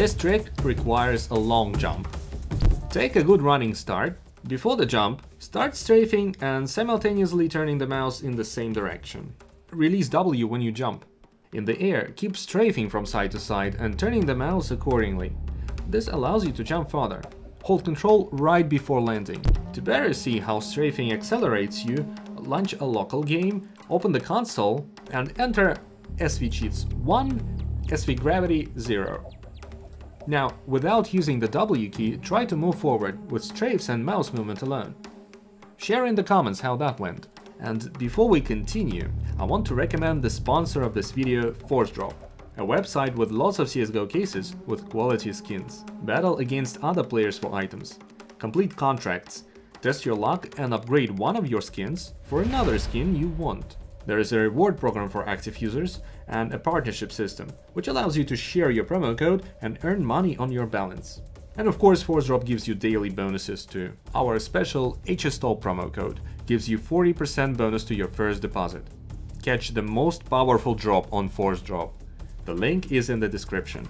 This trick requires a long jump. Take a good running start. Before the jump, start strafing and simultaneously turning the mouse in the same direction. Release W when you jump. In the air, keep strafing from side to side and turning the mouse accordingly. This allows you to jump farther. Hold control right before landing. To better see how strafing accelerates you, launch a local game, open the console and enter SV Cheats 1, SV Gravity 0. Now, without using the W key, try to move forward with strafes and mouse movement alone. Share in the comments how that went. And before we continue, I want to recommend the sponsor of this video, ForceDrop, a website with lots of CSGO cases with quality skins. Battle against other players for items, complete contracts, test your luck and upgrade one of your skins for another skin you want. There is a reward program for active users and a partnership system, which allows you to share your promo code and earn money on your balance. And of course, ForceDrop gives you daily bonuses too. Our special HSTOP promo code gives you 40% bonus to your first deposit. Catch the most powerful drop on ForceDrop. The link is in the description.